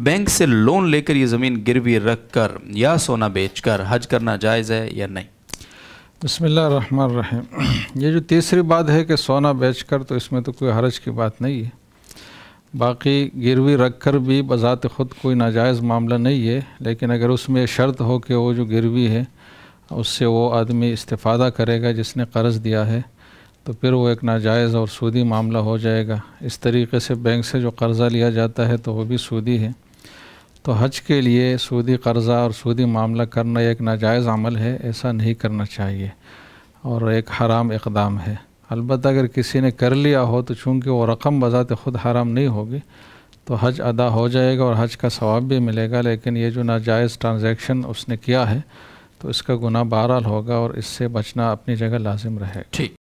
Bank से loan लेकर ये ज़मीन गिरवी रख कर या सोना बेच कर हज करना जायज़ है या नहीं? बसमीम ये जो तीसरी बात है कि सोना बेच कर तो इसमें तो कोई हरज की बात नहीं है। बाकी गिरवी रख कर भी बज़ात ख़ुद कोई नाजायज़ मामला नहीं है, लेकिन अगर उसमें शर्त हो कि वो जो गिरवी है, उससे वो आदमी इस्तेफ़ादा करेगा जिसने कर्ज़ दिया है तो फिर वो एक नाजायज़ और सूदी मामला हो जाएगा। इस तरीके से बैंक से जो कर्ज़ा लिया जाता है तो वो भी सूदी है। तो हज के लिए सूदी कर्ज़ा और सूदी मामला करना एक नाजायज़ अमल है, ऐसा नहीं करना चाहिए और एक हराम इकदाम है। अलबत् अगर किसी ने कर लिया हो तो चूँकि वो रकम बज़ात ख़ुद हराम नहीं होगी तो हज अदा हो जाएगा और हज का सवाब भी मिलेगा, लेकिन ये जो नाजायज़ ट्रांजैक्शन उसने किया है तो इसका गुनाह बहरहाल होगा और इससे बचना अपनी जगह लाजिम रहे ठीक।